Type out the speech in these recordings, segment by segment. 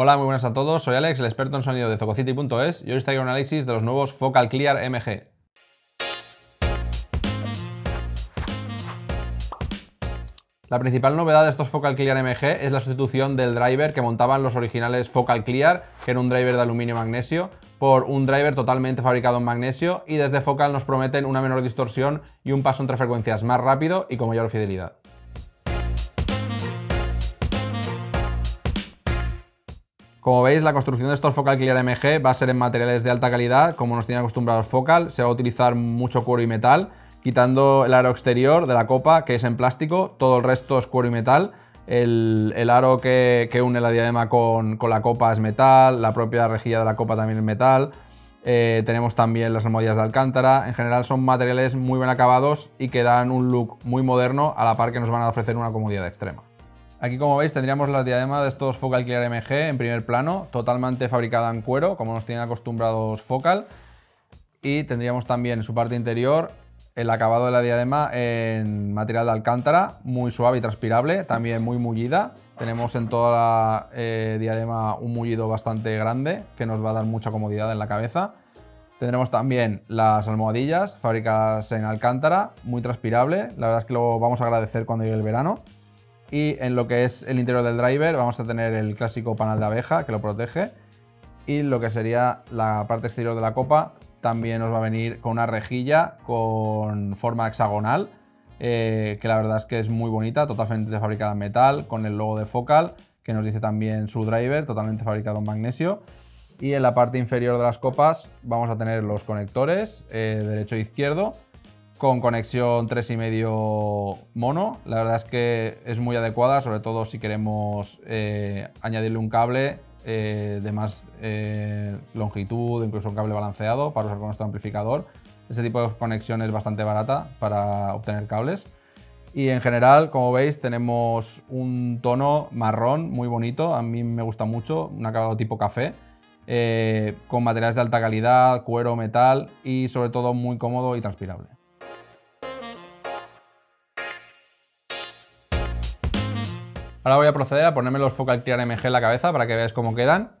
Hola, muy buenas a todos, soy Alex, el experto en sonido de Zococity.es y hoy os traigo un análisis de los nuevos Focal Clear MG. La principal novedad de estos Focal Clear MG es la sustitución del driver que montaban los originales Focal Clear, que era un driver de aluminio magnesio, por un driver totalmente fabricado en magnesio y desde Focal nos prometen una menor distorsión y un paso entre frecuencias más rápido y con mayor fidelidad. Como veis, la construcción de estos Focal Clear MG va a ser en materiales de alta calidad, como nos tienen acostumbrados Focal. Se va a utilizar mucho cuero y metal, quitando el aro exterior de la copa, que es en plástico, todo el resto es cuero y metal. El, aro que, une la diadema con, la copa es metal, la propia rejilla de la copa también es metal. Eh, tenemos también las almohadillas de alcántara. En general son materiales muy bien acabados y que dan un look muy moderno a la par que nos van a ofrecer una comodidad extrema. Aquí como veis tendríamos la diadema de estos Focal Clear MG en primer plano, totalmente fabricada en cuero, como nos tienen acostumbrados Focal. Y tendríamos también en su parte interior el acabado de la diadema en material de alcántara, muy suave y transpirable, también muy mullida. Tenemos en toda la eh, diadema un mullido bastante grande que nos va a dar mucha comodidad en la cabeza. Tendremos también las almohadillas fabricadas en alcántara, muy transpirable. La verdad es que lo vamos a agradecer cuando llegue el verano. Y en lo que es el interior del driver vamos a tener el clásico panel de abeja que lo protege. Y lo que sería la parte exterior de la copa también nos va a venir con una rejilla con forma hexagonal. Eh, que la verdad es que es muy bonita, totalmente fabricada en metal, con el logo de Focal, que nos dice también su driver, totalmente fabricado en magnesio. Y en la parte inferior de las copas vamos a tener los conectores, eh, derecho e izquierdo, con conexión 3,5 mono. La verdad es que es muy adecuada, sobre todo si queremos eh, añadirle un cable eh, de más eh, longitud, incluso un cable balanceado para usar con nuestro amplificador. Este tipo de conexión es bastante barata para obtener cables. Y en general, como veis, tenemos un tono marrón muy bonito. A mí me gusta mucho, un acabado tipo café. con materiales de alta calidad, cuero, metal y sobre todo muy cómodo y transpirable. Ahora voy a proceder a ponerme los Focal Clear MG en la cabeza para que veáis cómo quedan.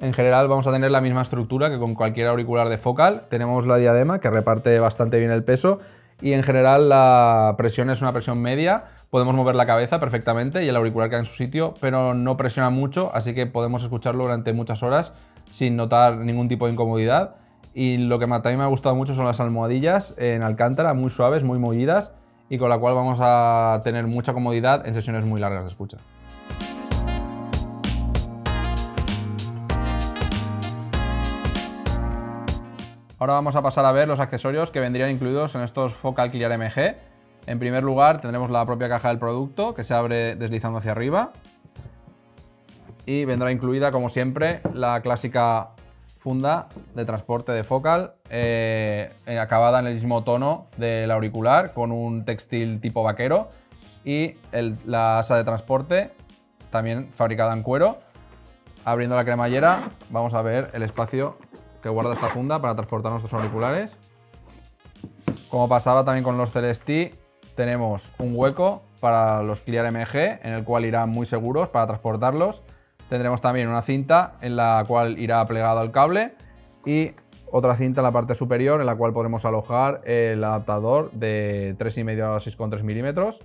En general vamos a tener la misma estructura que con cualquier auricular de Focal. Tenemos la diadema que reparte bastante bien el peso y en general la presión es una presión media. Podemos mover la cabeza perfectamente y el auricular queda en su sitio, pero no presiona mucho, así que podemos escucharlo durante muchas horas sin notar ningún tipo de incomodidad. Y lo que también me ha gustado mucho son las almohadillas en alcántara, muy suaves, muy mollidas y con la cual vamos a tener mucha comodidad en sesiones muy largas de escucha. Ahora vamos a pasar a ver los accesorios que vendrían incluidos en estos Focal Clear MG. En primer lugar tendremos la propia caja del producto que se abre deslizando hacia arriba. Y vendrá incluida, como siempre, la clásica funda de transporte de focal, eh, acabada en el mismo tono del auricular, con un textil tipo vaquero, y la asa de transporte, también fabricada en cuero. Abriendo la cremallera, vamos a ver el espacio que guarda esta funda para transportar nuestros auriculares. Como pasaba también con los Celesti, tenemos un hueco para los Clear MG, en el cual irán muy seguros para transportarlos. Tendremos también una cinta en la cual irá plegado el cable y otra cinta en la parte superior en la cual podremos alojar el adaptador de 3,5 a 6,3 milímetros.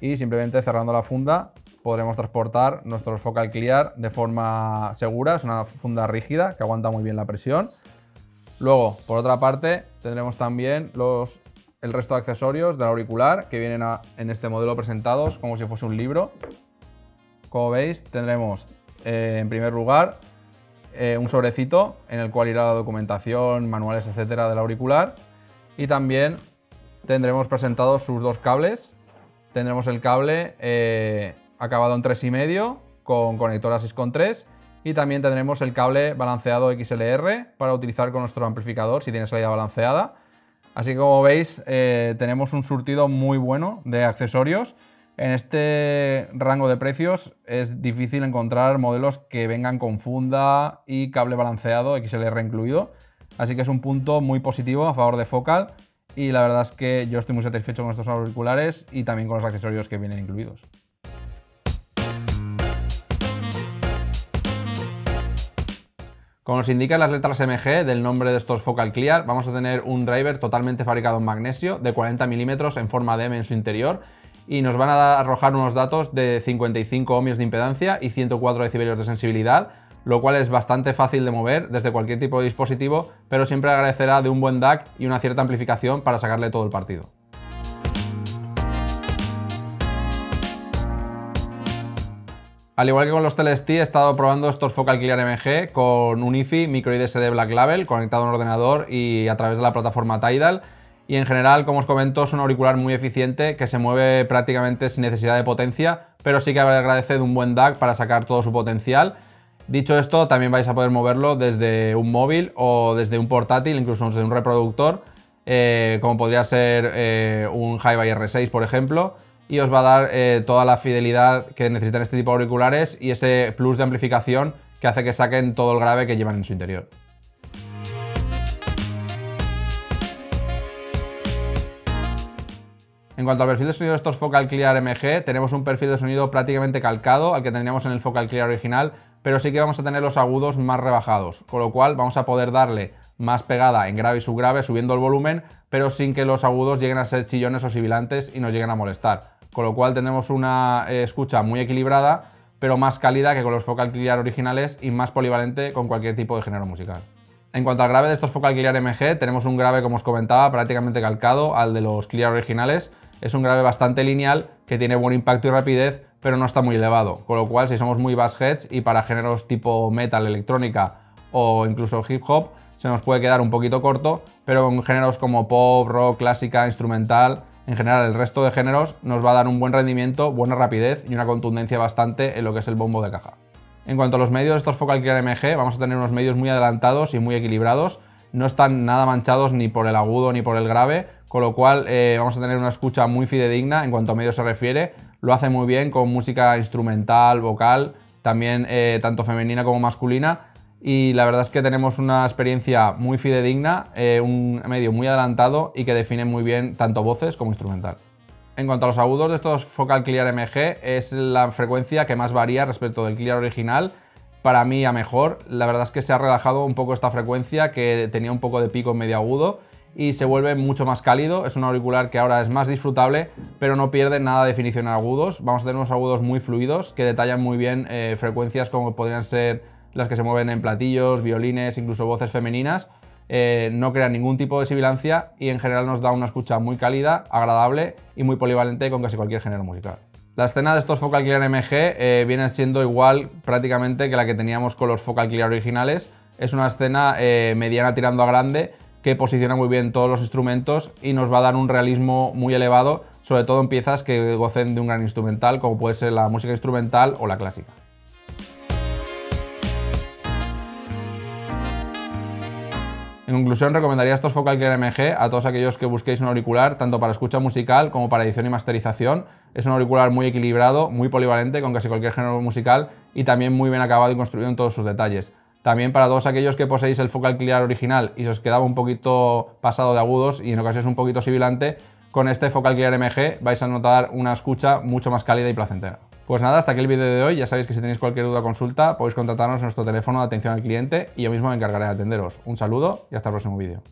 Y simplemente cerrando la funda podremos transportar nuestro focal clear de forma segura, es una funda rígida que aguanta muy bien la presión. Luego, por otra parte, tendremos también los, el resto de accesorios del auricular que vienen en este modelo presentados como si fuese un libro como veis, tendremos eh, en primer lugar eh, un sobrecito en el cual irá la documentación, manuales, etcétera, del auricular. Y también tendremos presentados sus dos cables. Tendremos el cable eh, acabado en 3,5 con conector a 6,3 y también tendremos el cable balanceado XLR para utilizar con nuestro amplificador si tiene salida balanceada. Así que como veis tenemos un surtido muy bueno de accesorios en este rango de precios es difícil encontrar modelos que vengan con funda y cable balanceado XLR incluido, así que es un punto muy positivo a favor de Focal y la verdad es que yo estoy muy satisfecho con estos auriculares y también con los accesorios que vienen incluidos. Como nos indican las letras MG del nombre de estos Focal Clear, vamos a tener un driver totalmente fabricado en magnesio de 40 milímetros en forma de M en su interior y nos van a arrojar unos datos de 55 ohmios de impedancia y 104 decibelios de sensibilidad, lo cual es bastante fácil de mover desde cualquier tipo de dispositivo, pero siempre agradecerá de un buen DAC y una cierta amplificación para sacarle todo el partido. Al igual que con los Telest, he estado probando estos Focal Clear MG con un IFI micro IDS Black Label conectado a un ordenador y a través de la plataforma Tidal. Y en general, como os comento, es un auricular muy eficiente que se mueve prácticamente sin necesidad de potencia, pero sí que agradece de un buen DAC para sacar todo su potencial. Dicho esto, también vais a poder moverlo desde un móvil o desde un portátil, incluso desde un reproductor, eh, como podría ser eh, un Hi-Fi R6, por ejemplo y os va a dar eh, toda la fidelidad que necesitan este tipo de auriculares y ese plus de amplificación que hace que saquen todo el grave que llevan en su interior. En cuanto al perfil de sonido de estos Focal Clear MG, tenemos un perfil de sonido prácticamente calcado al que tendríamos en el Focal Clear original, pero sí que vamos a tener los agudos más rebajados, con lo cual vamos a poder darle más pegada en grave y subgrave subiendo el volumen, pero sin que los agudos lleguen a ser chillones o sibilantes y nos lleguen a molestar con lo cual tenemos una eh, escucha muy equilibrada, pero más cálida que con los Focal Clear originales y más polivalente con cualquier tipo de género musical. En cuanto al grave de estos Focal Clear MG, tenemos un grave, como os comentaba, prácticamente calcado al de los Clear originales. Es un grave bastante lineal, que tiene buen impacto y rapidez, pero no está muy elevado. Con lo cual, si somos muy bass heads y para géneros tipo metal, electrónica o incluso hip hop, se nos puede quedar un poquito corto, pero en géneros como pop, rock, clásica, instrumental, en general el resto de géneros nos va a dar un buen rendimiento, buena rapidez y una contundencia bastante en lo que es el bombo de caja. En cuanto a los medios de estos Focal Clear MG, vamos a tener unos medios muy adelantados y muy equilibrados. No están nada manchados ni por el agudo ni por el grave, con lo cual eh, vamos a tener una escucha muy fidedigna en cuanto a medios se refiere. Lo hace muy bien con música instrumental, vocal, también eh, tanto femenina como masculina y la verdad es que tenemos una experiencia muy fidedigna, eh, un medio muy adelantado y que define muy bien tanto voces como instrumental. En cuanto a los agudos de estos Focal Clear MG, es la frecuencia que más varía respecto del Clear original. Para mí a mejor, la verdad es que se ha relajado un poco esta frecuencia que tenía un poco de pico medio agudo y se vuelve mucho más cálido. Es un auricular que ahora es más disfrutable, pero no pierde nada de definición en agudos. Vamos a tener unos agudos muy fluidos que detallan muy bien eh, frecuencias como podrían ser las que se mueven en platillos, violines, incluso voces femeninas. Eh, no crean ningún tipo de sibilancia y en general nos da una escucha muy cálida, agradable y muy polivalente con casi cualquier género musical. La escena de estos Focal Clear MG eh, viene siendo igual prácticamente que la que teníamos con los Focal Clear originales. Es una escena mediana tirando a grande que posiciona muy bien todos los instrumentos y nos va a dar un realismo muy elevado, sobre todo en piezas que gocen de un gran instrumental como puede ser la música instrumental o la clásica. En conclusión, recomendaría estos Focal Clear MG a todos aquellos que busquéis un auricular tanto para escucha musical como para edición y masterización. Es un auricular muy equilibrado, muy polivalente con casi cualquier género musical y también muy bien acabado y construido en todos sus detalles. También para todos aquellos que poseéis el Focal Clear original y os quedaba un poquito pasado de agudos y en ocasiones un poquito sibilante, con este Focal Clear MG vais a notar una escucha mucho más cálida y placentera. Pues nada, hasta aquí el vídeo de hoy. Ya sabéis que si tenéis cualquier duda o consulta podéis contactarnos en nuestro teléfono de atención al cliente y yo mismo me encargaré de atenderos. Un saludo y hasta el próximo vídeo.